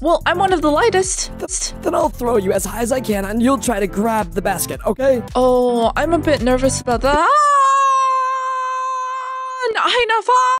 Well, I'm one of the lightest. Then I'll throw you as high as I can and you'll try to grab the basket, okay? Oh, I'm a bit nervous about that. Ah! Enough.